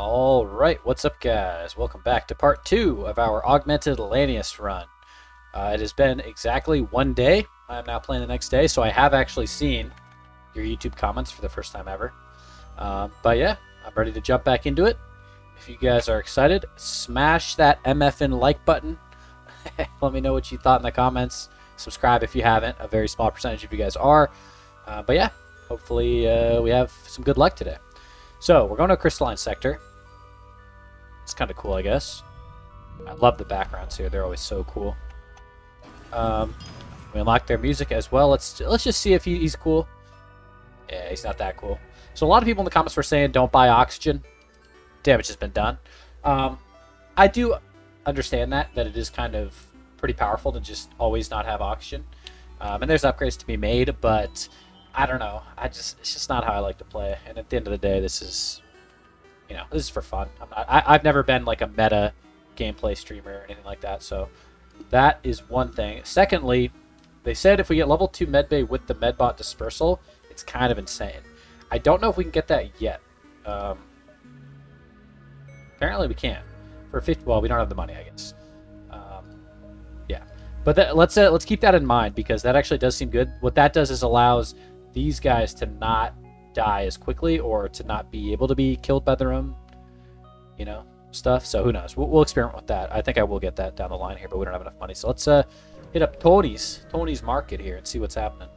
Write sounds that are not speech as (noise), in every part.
All right, what's up, guys? Welcome back to part two of our Augmented Lanius run. Uh, it has been exactly one day. I'm now playing the next day, so I have actually seen your YouTube comments for the first time ever. Uh, but yeah, I'm ready to jump back into it. If you guys are excited, smash that MFN like button. (laughs) Let me know what you thought in the comments. Subscribe if you haven't. A very small percentage of you guys are. Uh, but yeah, hopefully uh, we have some good luck today. So we're going to a crystalline sector. It's kind of cool, I guess. I love the backgrounds here. They're always so cool. Um, we unlock their music as well. Let's let's just see if he, he's cool. Yeah, he's not that cool. So a lot of people in the comments were saying don't buy oxygen. Damage has been done. Um, I do understand that that it is kind of pretty powerful to just always not have oxygen. Um, and there's upgrades to be made, but I don't know. I just it's just not how I like to play. And at the end of the day, this is you know this is for fun. I'm not, I, I've never been like a meta gameplay streamer or anything like that. So that is one thing. Secondly, they said if we get level two medbay with the medbot dispersal, it's kind of insane. I don't know if we can get that yet. Um, apparently we can't. For 50, well, we don't have the money, I guess. Um, yeah, but that, let's uh, let's keep that in mind because that actually does seem good. What that does is allows these guys to not die as quickly or to not be able to be killed by their own, you know, stuff. So who knows? We'll, we'll experiment with that. I think I will get that down the line here, but we don't have enough money. So let's uh, hit up Tony's Tony's Market here and see what's happening.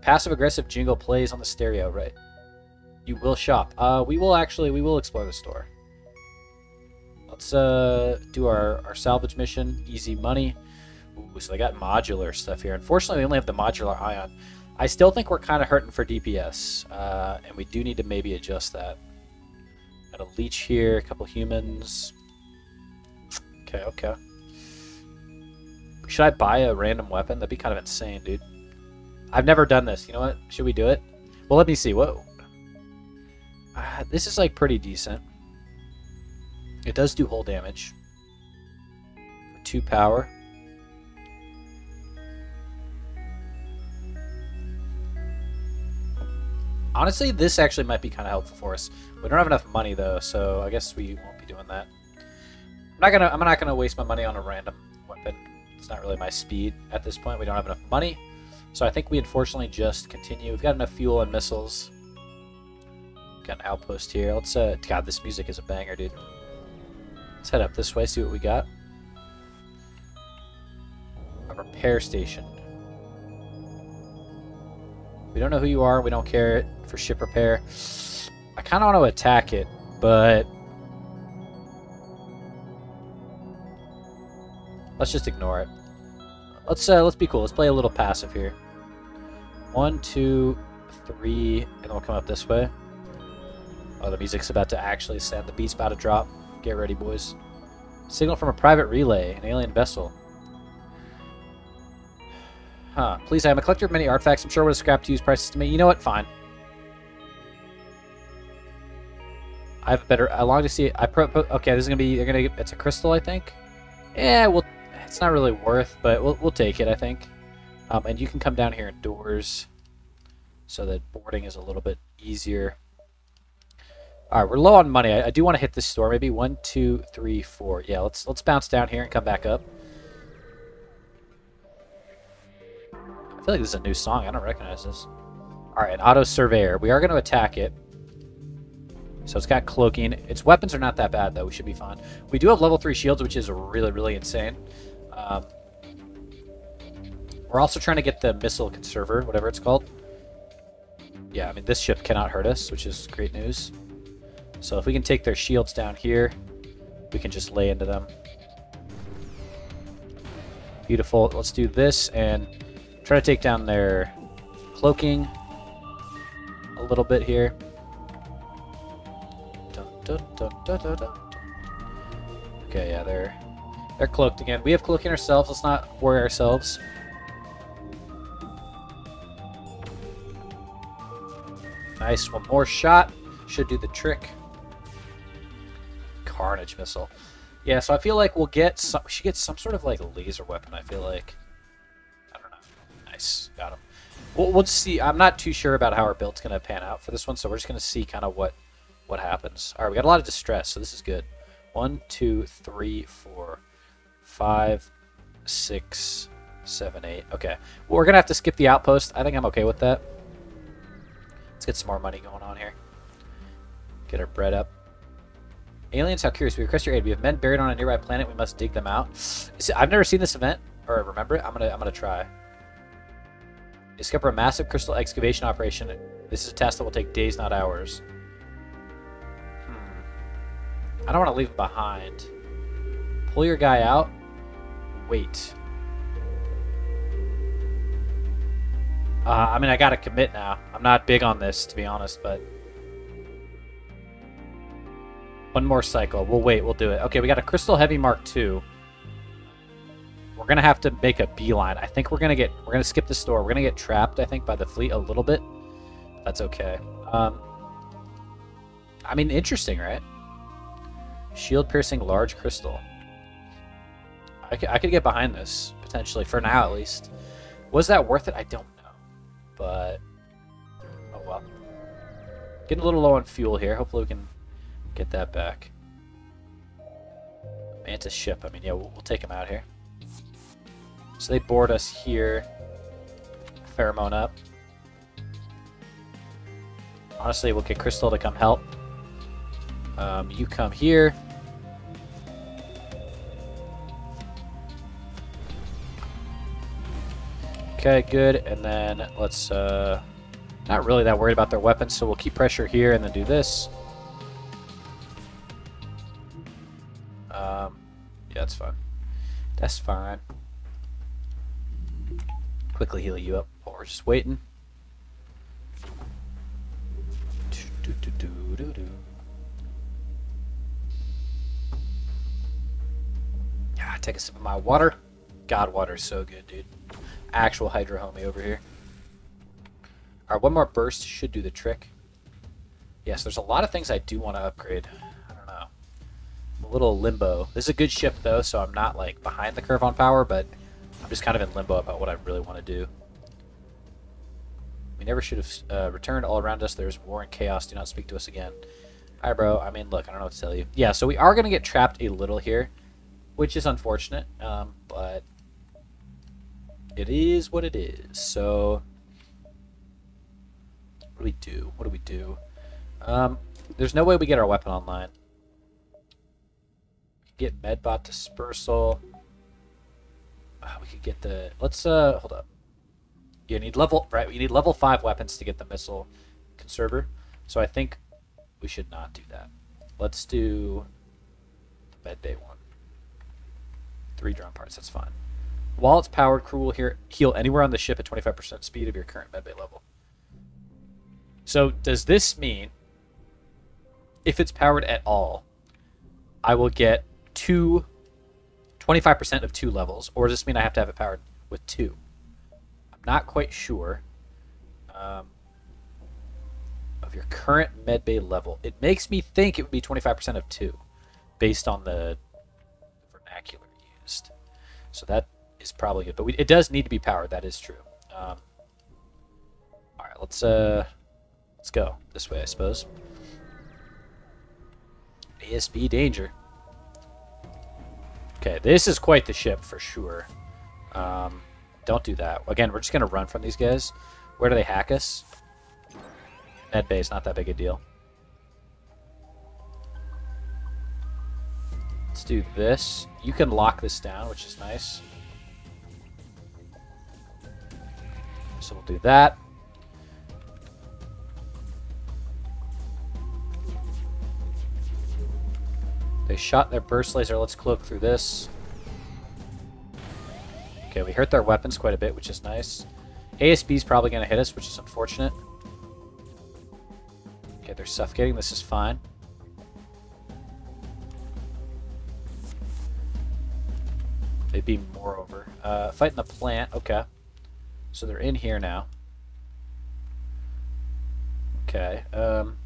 Passive aggressive jingle plays on the stereo, right? You will shop. Uh, we will actually we will explore the store. Let's uh do our our salvage mission. Easy money. So they got modular stuff here. Unfortunately, we only have the modular ion. I still think we're kind of hurting for DPS, uh, and we do need to maybe adjust that. Got a leech here, a couple humans. Okay, okay. Should I buy a random weapon? That'd be kind of insane, dude. I've never done this. You know what? Should we do it? Well, let me see. What? Uh, this is like pretty decent. It does do hull damage. Two power. Honestly, this actually might be kind of helpful for us. We don't have enough money though, so I guess we won't be doing that. I'm not gonna. I'm not gonna waste my money on a random weapon. It's not really my speed at this point. We don't have enough money, so I think we unfortunately just continue. We've got enough fuel and missiles. Got an outpost here. Let's. Uh, God, this music is a banger, dude. Let's head up this way. See what we got. A repair station. We don't know who you are. We don't care for ship repair. I kind of want to attack it, but let's just ignore it. Let's uh, let's be cool. Let's play a little passive here. One, two, three, and we'll come up this way. Oh, the music's about to actually sound. The beat's about to drop. Get ready, boys. Signal from a private relay, an alien vessel. Huh. Please, I am a collector of many artifacts. I'm sure what a scrap to use prices to me. You know what? Fine. I have a better. I long to see. I pro. Okay, this is gonna be. They're gonna. It's a crystal, I think. Yeah, well, it's not really worth, but we'll we'll take it. I think. Um, and you can come down here indoors, so that boarding is a little bit easier. All right, we're low on money. I, I do want to hit this store. Maybe one, two, three, four. Yeah, let's let's bounce down here and come back up. I feel like this is a new song. I don't recognize this. All right, an auto surveyor. We are going to attack it. So it's got cloaking. Its weapons are not that bad, though. We should be fine. We do have level 3 shields, which is really, really insane. Um, we're also trying to get the missile conserver, whatever it's called. Yeah, I mean, this ship cannot hurt us, which is great news. So if we can take their shields down here, we can just lay into them. Beautiful. Let's do this and try to take down their cloaking a little bit here. Dun, dun, dun, okay, yeah, they're they're cloaked again. We have cloaking ourselves. Let's not worry ourselves. Nice, one more shot. Should do the trick. Carnage missile. Yeah, so I feel like we'll get some. We should get some sort of like laser weapon. I feel like. We'll, we'll see. I'm not too sure about how our build's gonna pan out for this one, so we're just gonna see kind of what what happens. All right, we got a lot of distress, so this is good. One, two, three, four, five, six, seven, eight. Okay. Well, we're going to have to skip the outpost. I think I'm okay with that. Let's get some more money going on here. Get our bread up. Aliens, how curious. We request your aid. We have men buried on a nearby planet. We must dig them out. I've never seen this event, or remember it. I'm gonna I'm gonna try. Discover a massive crystal excavation operation. This is a task that will take days, not hours. Hmm. I don't want to leave him behind. Pull your guy out. Wait. Uh, I mean, I gotta commit now. I'm not big on this, to be honest, but... One more cycle. We'll wait. We'll do it. Okay, we got a Crystal Heavy Mark II. We're gonna have to make a beeline. I think we're gonna get we're gonna skip the store. We're gonna get trapped, I think, by the fleet a little bit. That's okay. Um, I mean, interesting, right? Shield piercing large crystal. I could, I could get behind this potentially for now at least. Was that worth it? I don't know, but oh well. Getting a little low on fuel here. Hopefully we can get that back. Mantis ship. I mean, yeah, we'll, we'll take him out here. So they board us here. Pheromone up. Honestly, we'll get Crystal to come help. Um, you come here. Okay, good. And then let's, uh, not really that worried about their weapons, so we'll keep pressure here and then do this. Quickly heal you up while we're just waiting. Yeah, take a sip of my water. God, water is so good, dude. Actual Hydro Homie over here. Alright, one more burst should do the trick. Yes, there's a lot of things I do want to upgrade. I don't know. I'm a little limbo. This is a good ship, though, so I'm not, like, behind the curve on power, but I'm just kind of in limbo about what I really want to do. We never should have uh, returned. All around us, there's war and chaos. Do not speak to us again. Hi, bro. I mean, look, I don't know what to tell you. Yeah, so we are going to get trapped a little here, which is unfortunate, um, but it is what it is. So, what do we do? What do we do? Um, there's no way we get our weapon online. Get Medbot Dispersal. Uh, we could get the. Let's uh hold up. You need level right. You need level five weapons to get the missile conserver. So I think we should not do that. Let's do the bay one. Three drone parts. That's fine. While it's powered, crew will hear, heal anywhere on the ship at 25% speed of your current medbay level. So does this mean if it's powered at all, I will get two 25% of two levels, or does this mean I have to have it powered with two? I'm not quite sure um, of your current medbay level. It makes me think it would be 25% of two, based on the vernacular used. So that is probably good, but we, it does need to be powered. That is true. Um, all right, let's uh, let's go this way, I suppose. ASB danger. Okay, this is quite the ship for sure. Um, don't do that. Again, we're just going to run from these guys. Where do they hack us? Med bay is not that big a deal. Let's do this. You can lock this down, which is nice. So we'll do that. They shot their burst laser. Let's cloak through this. Okay, we hurt their weapons quite a bit, which is nice. ASB is probably going to hit us, which is unfortunate. Okay, they're suffocating. This is fine. They'd be more over. Uh, fighting the plant. Okay. So they're in here now. Okay. Um,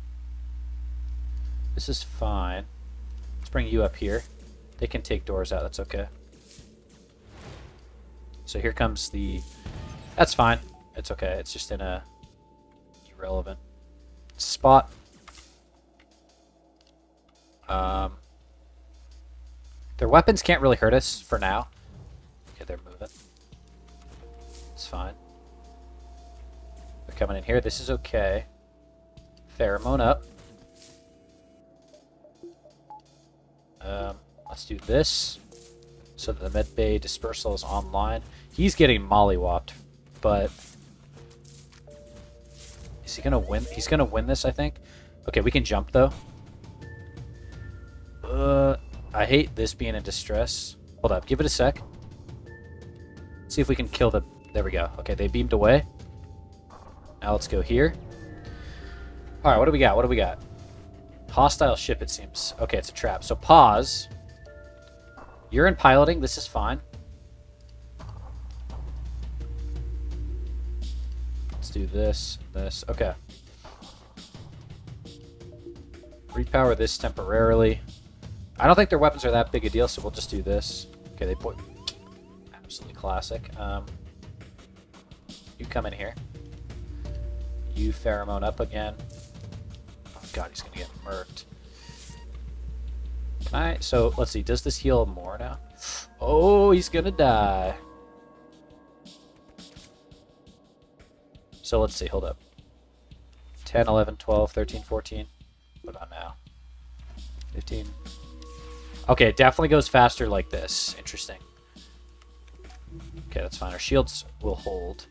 this is fine bring you up here. They can take doors out, that's okay. So here comes the... That's fine. It's okay. It's just in a irrelevant spot. Um, their weapons can't really hurt us for now. Okay, they're moving. It's fine. They're coming in here. This is okay. Pheromone up. Um, let's do this so that the medbay dispersal is online. He's getting mollywopped, but is he gonna win? He's gonna win this, I think. Okay, we can jump though. Uh, I hate this being in distress. Hold up, give it a sec. See if we can kill the... There we go. Okay, they beamed away. Now let's go here. Alright, what do we got? What do we got? Hostile ship, it seems. Okay, it's a trap. So pause. You're in piloting. This is fine. Let's do this, this. Okay. Repower this temporarily. I don't think their weapons are that big a deal, so we'll just do this. Okay, they put absolutely classic. Um, you come in here. You pheromone up again. God, he's gonna get murked. Alright, So let's see. Does this heal more now? Oh, he's gonna die. So let's see. Hold up. 10, 11, 12, 13, 14. What about now? 15. Okay, it definitely goes faster like this. Interesting. Okay, that's fine. Our shields will hold.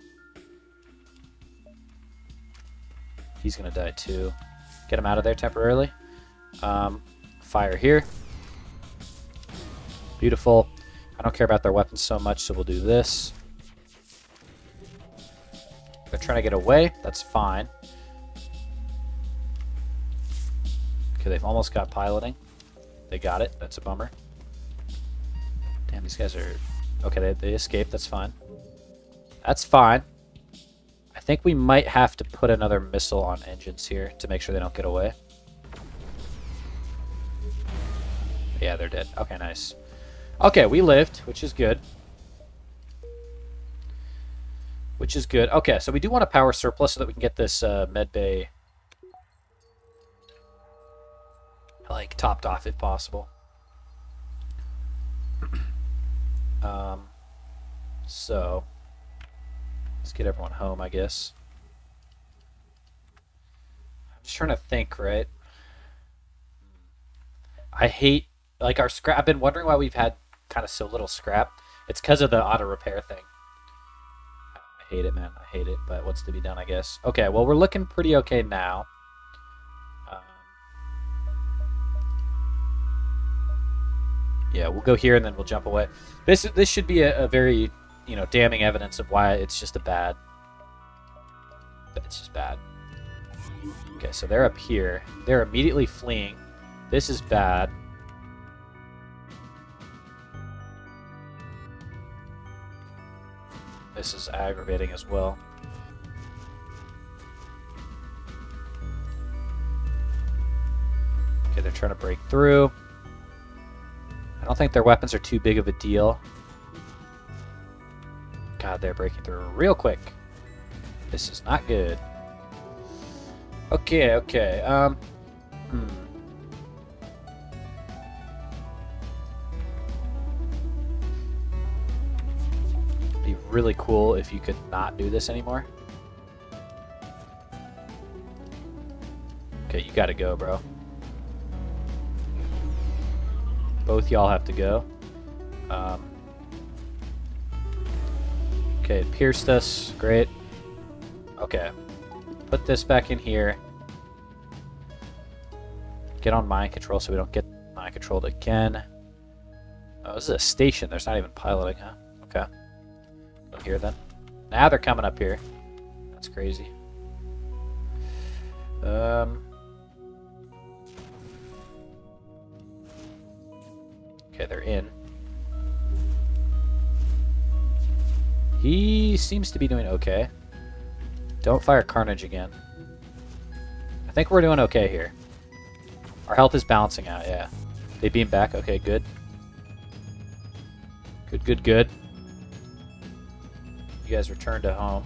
He's to die too. Get him out of there temporarily. Um, fire here. Beautiful. I don't care about their weapons so much, so we'll do this. They're trying to get away. That's fine. Okay, they've almost got piloting. They got it. That's a bummer. Damn, these guys are... Okay, they, they escaped. That's fine. That's fine. I think we might have to put another missile on engines here to make sure they don't get away. Yeah, they're dead. Okay, nice. Okay, we lived, which is good. Which is good. Okay, so we do want a power surplus so that we can get this uh, medbay like topped off if possible. (clears throat) um, so let's get everyone home, I guess. I'm just trying to think, right? I hate like our scrap. I've been wondering why we've had kind of so little scrap. It's because of the auto repair thing. I hate it, man. I hate it. But what's to be done, I guess. Okay, well we're looking pretty okay now. Um, yeah, we'll go here and then we'll jump away. This this should be a, a very you know damning evidence of why it's just a bad. It's just bad. Okay, so they're up here. They're immediately fleeing. This is bad. This is aggravating as well. Okay, they're trying to break through. I don't think their weapons are too big of a deal. God, they're breaking through real quick. This is not good. Okay, okay. Um, hmm. Be really cool if you could not do this anymore. Okay, you gotta go, bro. Both y'all have to go. Um, okay, it pierced us. Great. Okay. Put this back in here. Get on mind control so we don't get mind controlled again. Oh, this is a station. There's not even piloting, huh? Okay. Go here then. Now they're coming up here. That's crazy. Um, Okay, they're in. He seems to be doing okay. Don't fire Carnage again. I think we're doing okay here. Our health is balancing out, yeah. They beam back. Okay, good. Good, good, good. You guys return to home.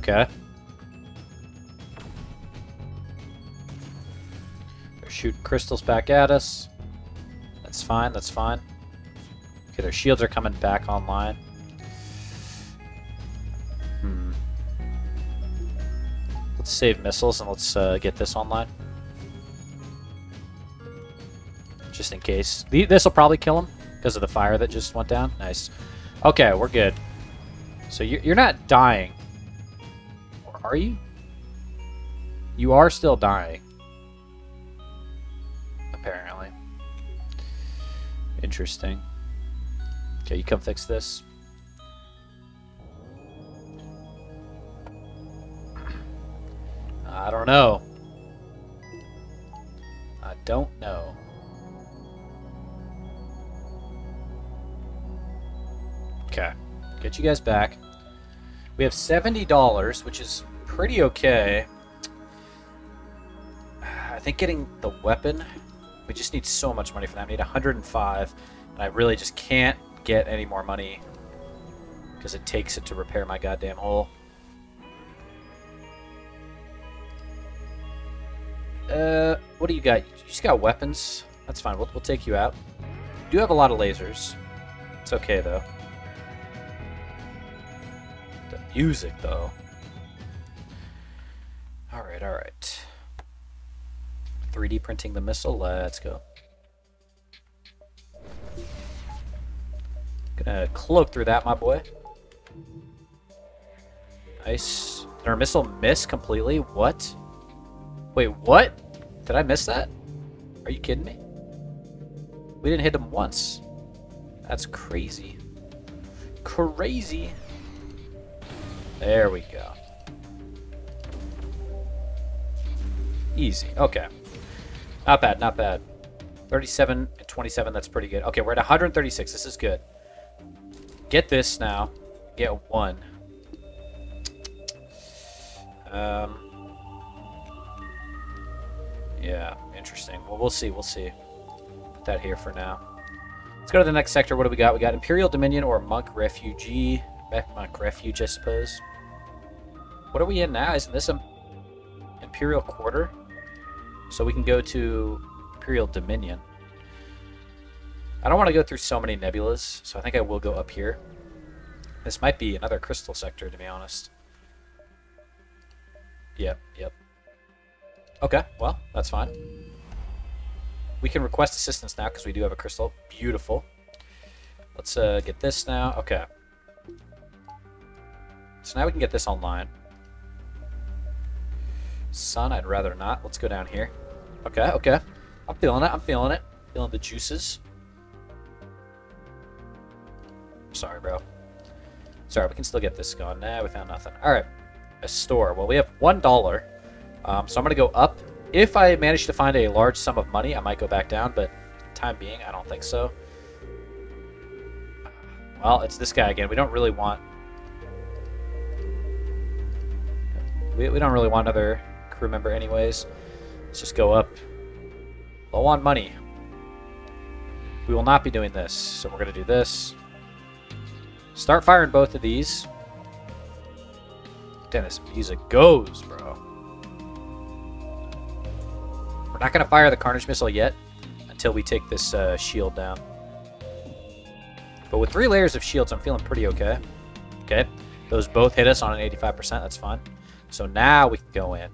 Okay. They're shooting crystals back at us. That's fine, that's fine. Okay, their shields are coming back online. Hmm. Let's save missiles and let's uh, get this online. Just in case. This will probably kill them because of the fire that just went down. Nice. Okay, we're good. So you're, you're not dying. Are you? You are still dying. Apparently. Interesting. Okay, you come fix this. I don't know. I don't know. Okay. Get you guys back. We have $70, which is pretty okay. I think getting the weapon, we just need so much money for that. I need 105, and I really just can't get any more money because it takes it to repair my goddamn hole. Uh, what do you got? You just got weapons. That's fine. We'll, we'll take you out. You do have a lot of lasers. It's okay, though The music, though. Alright, alright. 3D printing the missile, let's go. Gonna cloak through that, my boy. Nice. Did our missile miss completely? What? Wait, what? Did I miss that? Are you kidding me? We didn't hit him once. That's crazy. Crazy. There we go. Easy. Okay. Not bad, not bad. 37 and 27, that's pretty good. Okay, we're at 136. This is good. Get this now. Get one. Um, yeah, interesting. Well, we'll see. We'll see. Put that here for now. Let's go to the next sector. What do we got? We got Imperial Dominion or Monk Refugee. Monk Refuge, I suppose. What are we in now? Isn't this a Imperial Quarter? So we can go to Imperial Dominion. I don't want to go through so many nebulas, so I think I will go up here. This might be another crystal sector, to be honest. Yep, yep. Okay, well, that's fine. We can request assistance now because we do have a crystal. Beautiful. Let's uh, get this now. Okay. So now we can get this online. Sun, I'd rather not. Let's go down here. Okay, okay. I'm feeling it. I'm feeling it. Feeling the juices. Sorry, bro. Sorry, we can still get this going. Nah, we found nothing. All right. A store. Well, we have one dollar. Um, so I'm going to go up. If I manage to find a large sum of money, I might go back down, but time being, I don't think so. Well, it's this guy again. We don't really want... We, we don't really want another crew member anyways. Let's just go up. Low on money. We will not be doing this, so we're going to do this. Start firing both of these. Damn, this music goes, bro. We're not going to fire the Carnage Missile yet until we take this uh, shield down. But with three layers of shields, I'm feeling pretty okay. Okay, those both hit us on an 85%. That's fine. So now we can go in.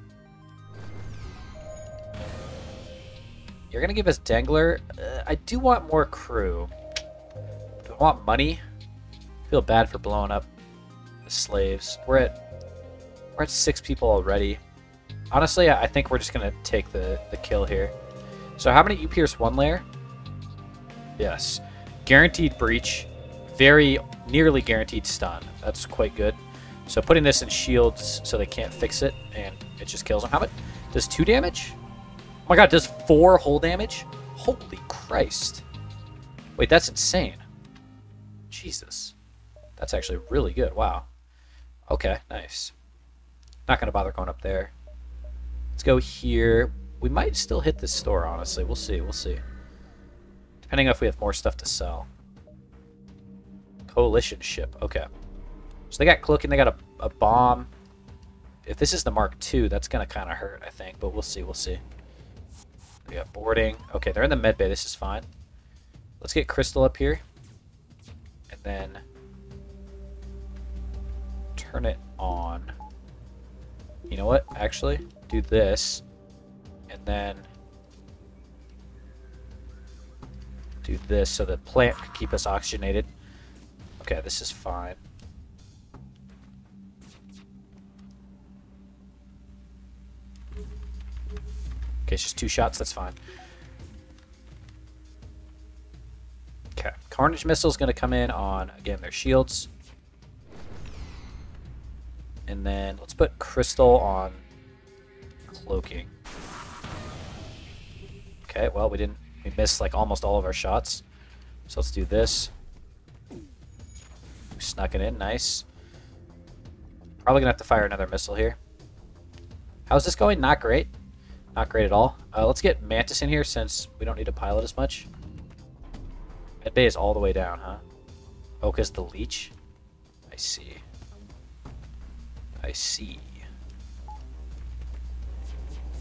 You're going to give us Dangler. Uh, I do want more crew. Do I want money? I feel bad for blowing up the slaves. We're at we're at six people already. Honestly, I think we're just going to take the, the kill here. So how many you pierce one layer? Yes. Guaranteed breach. Very nearly guaranteed stun. That's quite good. So putting this in shields so they can't fix it, and it just kills them. How much? Does two damage? Oh my god, does four hull damage? Holy Christ. Wait, that's insane. Jesus. That's actually really good. Wow. Okay, nice. Not going to bother going up there. Let's go here. We might still hit this store, honestly. We'll see, we'll see. Depending on if we have more stuff to sell. Coalition ship. Okay. So they got cloaking, they got a, a bomb. if this is the Mark II, that's going to kind of hurt, I think. But we'll see, we'll see. We got boarding. Okay, they're in the med bay. This is fine. Let's get Crystal up here. And then turn it on. You know what? Actually, do this. And then do this so the plant can keep us oxygenated. Okay, this is fine. Okay, it's just two shots, that's fine. Okay, Carnage Missile is going to come in on, again, their shields. And then let's put Crystal on Cloaking. Okay, well, we didn't, we missed like almost all of our shots. So let's do this. We snuck it in, nice. Probably gonna have to fire another missile here. How's this going? Not great. Not great at all. Uh, let's get Mantis in here since we don't need a pilot as much. Med bay is all the way down, huh? Oh, because the leech? I see. I see.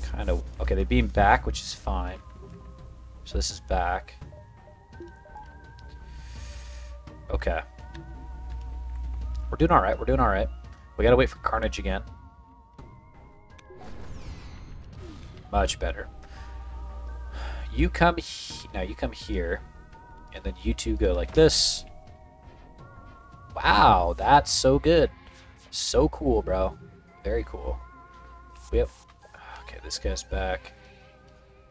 Kind of... Okay, they beam back, which is fine. So this is back. Okay. We're doing alright, we're doing alright. We gotta wait for Carnage again. Much better. You come now. You come here, and then you two go like this. Wow, that's so good. So cool, bro. Very cool. Have... Okay, this guy's back.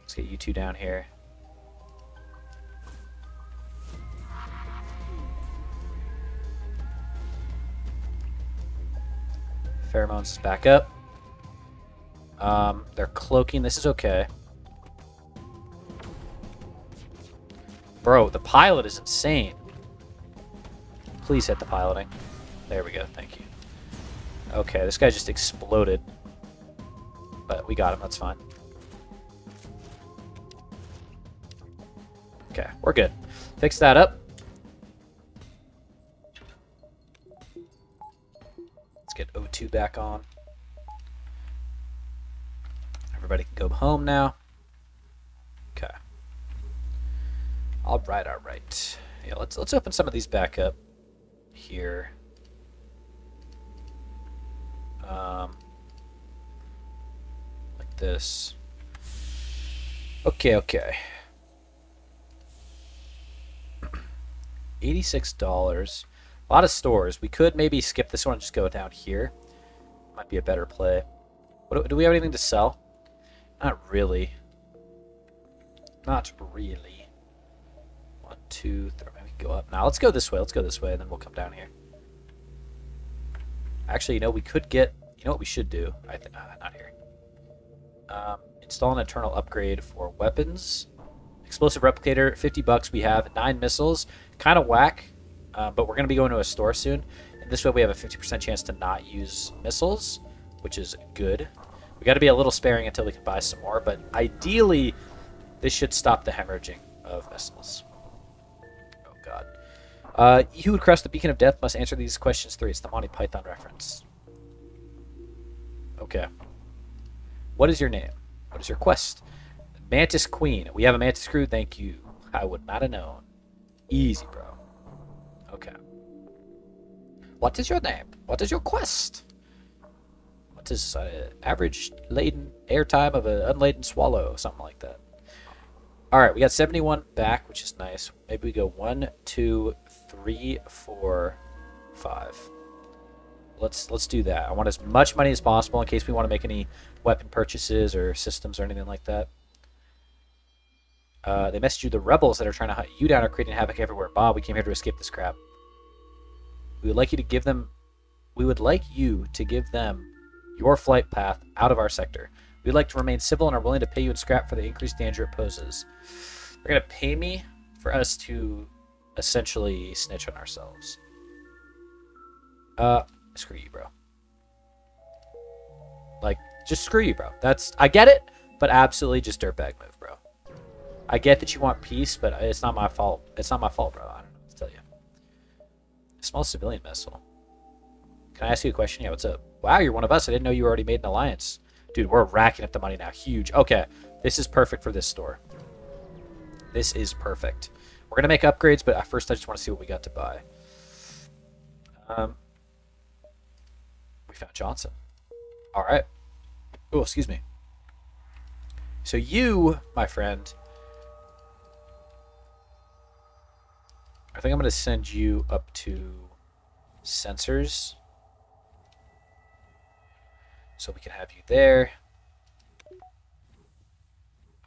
Let's get you two down here. Pheromones is back up. Um, they're cloaking. This is okay. Bro, the pilot is insane. Please hit the piloting. There we go. Thank you. Okay, this guy just exploded. But we got him. That's fine. Okay, we're good. Fix that up. Let's get O2 back on. Everybody can home now. Okay. All right, all right. Yeah, let's let's open some of these back up here. Um, like this. Okay, okay. Eighty-six dollars. A lot of stores. We could maybe skip this one and just go down here. Might be a better play. What, do we have anything to sell? Not really. Not really. One, two, three. Maybe go up. Now let's go this way. Let's go this way, and then we'll come down here. Actually, you know, we could get... You know what we should do? I think... Uh, not here. Um, install an eternal upgrade for weapons. Explosive replicator, 50 bucks. We have nine missiles. Kind of whack, uh, but we're going to be going to a store soon. And this way we have a 50% chance to not use missiles, which is good. We got to be a little sparing until we can buy some more, but ideally, this should stop the hemorrhaging of missiles. Oh, God. Uh, who would cross the Beacon of Death must answer these questions three. It's the Monty Python reference. Okay. What is your name? What is your quest? Mantis Queen. We have a Mantis crew. Thank you. I would not have known. Easy, bro. Okay. What is your name? What is your quest? What is uh, average laden airtime of an unladen swallow, something like that. All right, we got 71 back, which is nice. Maybe we go one, two, three, four, five. Let's let's do that. I want as much money as possible in case we want to make any weapon purchases or systems or anything like that. Uh, they messaged you the rebels that are trying to hunt you down are creating havoc everywhere. Bob, we came here to escape this crap. We would like you to give them. We would like you to give them your flight path out of our sector. We'd like to remain civil and are willing to pay you in scrap for the increased danger it poses. They're going to pay me for us to essentially snitch on ourselves. Uh, screw you, bro. Like, just screw you, bro. That's, I get it, but absolutely just dirtbag move, bro. I get that you want peace, but it's not my fault. It's not my fault, bro. I don't know what to tell you. A Small civilian missile. Can I ask you a question? Yeah, what's up? Wow, you're one of us. I didn't know you already made an alliance. Dude, we're racking up the money now. Huge. Okay, this is perfect for this store. This is perfect. We're going to make upgrades, but first I just want to see what we got to buy. Um, we found Johnson. All right. Oh, excuse me. So you, my friend, I think I'm going to send you up to sensors. So we can have you there.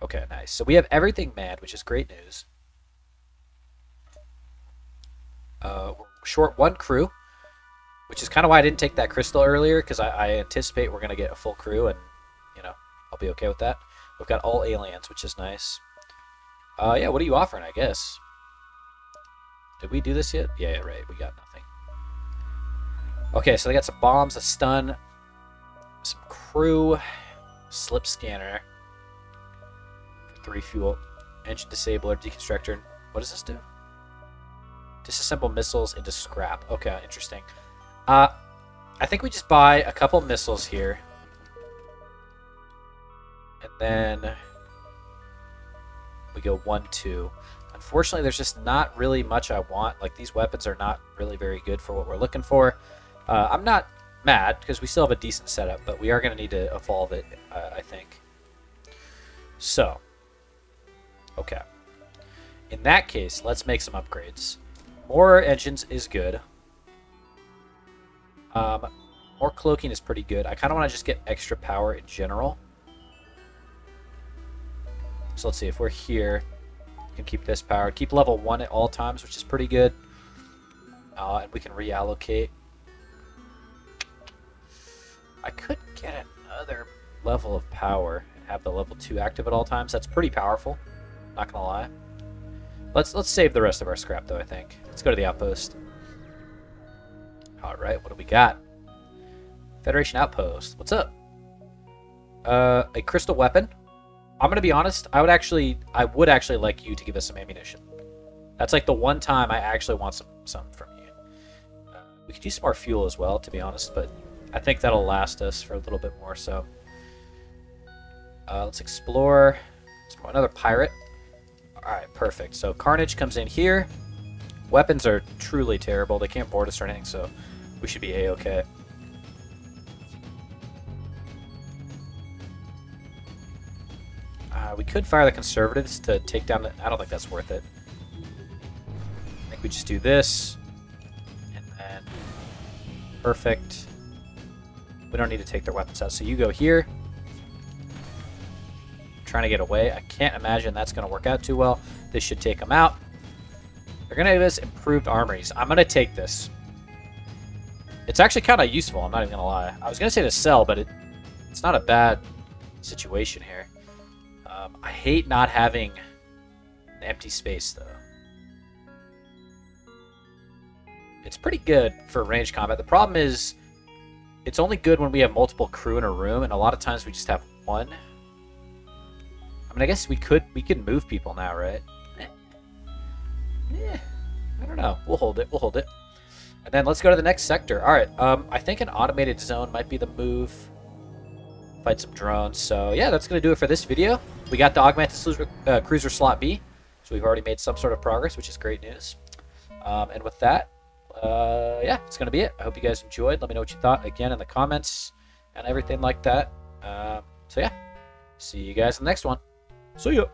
Okay, nice. So we have everything manned, which is great news. Uh, short one crew, which is kind of why I didn't take that crystal earlier, because I, I, anticipate we're going to get a full crew, and, you know, I'll be okay with that. We've got all aliens, which is nice. Uh, yeah, what are you offering, I guess? Did we do this yet? Yeah, yeah, right. We got nothing. Okay, so they got some bombs, a stun, some crew, slip scanner, for three fuel, engine disabler, deconstructor. What does this do? Disassemble missiles into scrap. Okay, interesting. Uh, I think we just buy a couple missiles here. And then we go one, two. Unfortunately, there's just not really much I want. Like, these weapons are not really very good for what we're looking for. Uh, I'm not mad, because we still have a decent setup, but we are going to need to evolve it, uh, I think. So, okay. In that case, let's make some upgrades. More engines is good. Um, more cloaking is pretty good. I kind of want to just get extra power in general. So let's see, if we're here, can keep this powered. Keep level 1 at all times, which is pretty good. Uh, and we can reallocate. I could get another level of power and have the level 2 active at all times. That's pretty powerful. Not gonna lie. Let's let's save the rest of our scrap though, I think. Let's go to the outpost. Alright, what do we got? Federation Outpost. What's up? Uh, a crystal weapon. I'm gonna be honest. I would actually, I would actually like you to give us some ammunition. That's like the one time I actually want some, some from you. Uh, we could use some more fuel as well, to be honest, but I think that'll last us for a little bit more. So, uh, let's explore. explore. Another pirate. All right, perfect. So Carnage comes in here. Weapons are truly terrible. They can't board us or anything, so we should be a-okay. Uh, we could fire the conservatives to take down the... I don't think that's worth it. I think we just do this. And then... Perfect. We don't need to take their weapons out. So you go here. trying to get away. I can't imagine that's going to work out too well. This should take them out. They're going to give us improved armories. I'm going to take this. It's actually kind of useful, I'm not even going to lie. I was going to say to sell, but it, it's not a bad situation here. Um, I hate not having an empty space, though. It's pretty good for range combat. The problem is, it's only good when we have multiple crew in a room, and a lot of times we just have one. I mean, I guess we could we could move people now, right? Eh. I don't know. We'll hold it. We'll hold it. And then let's go to the next sector. All right. Um, I think an automated zone might be the move fight some drones. So yeah, that's going to do it for this video. We got the Augmented uh, Cruiser Slot B, so we've already made some sort of progress, which is great news. Um, and with that, uh, yeah, it's going to be it. I hope you guys enjoyed. Let me know what you thought again in the comments and everything like that. Um, so yeah, see you guys in the next one. See ya.